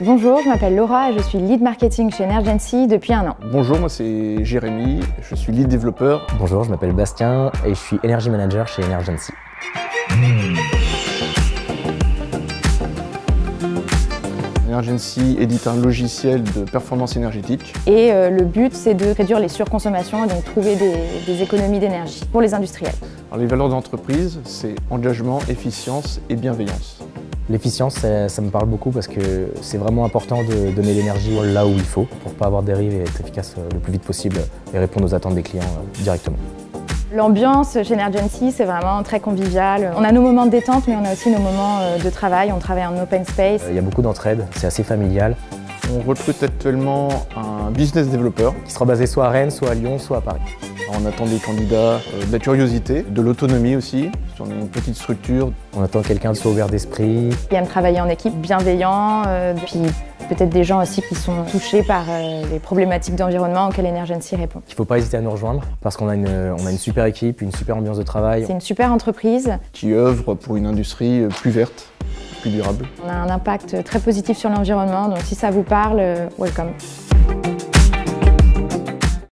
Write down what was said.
Bonjour, je m'appelle Laura et je suis lead marketing chez Energency depuis un an. Bonjour, moi c'est Jérémy, je suis lead développeur. Bonjour, je m'appelle Bastien et je suis Energy Manager chez Energency. Energency édite un logiciel de performance énergétique. Et euh, le but, c'est de réduire les surconsommations et donc trouver des, des économies d'énergie pour les industriels. Alors, les valeurs d'entreprise, c'est engagement, efficience et bienveillance. L'efficience, ça, ça me parle beaucoup parce que c'est vraiment important de donner l'énergie là où il faut pour pas avoir de dérive et être efficace euh, le plus vite possible et répondre aux attentes des clients euh, directement. L'ambiance chez Energency, c'est vraiment très convivial. On a nos moments de détente, mais on a aussi nos moments euh, de travail. On travaille en open space. Il y a beaucoup d'entraide, c'est assez familial, On recrute actuellement un business developer. qui sera basé soit à Rennes, soit à Lyon, soit à Paris. On attend des candidats euh, de la curiosité, de l'autonomie aussi. On est une petite structure. On attend quelqu'un de soit ouvert d'esprit, Qui aiment travailler en équipe, bienveillant, euh, puis peut-être des gens aussi qui sont touchés par euh, les problématiques d'environnement auxquelles Energency répond. Il ne faut pas hésiter à nous rejoindre parce qu'on a une, on a une super équipe, une super ambiance de travail. C'est une super entreprise. qui œuvre pour une industrie plus verte, plus durable. On a un impact très positif sur l'environnement, donc si ça vous parle, welcome.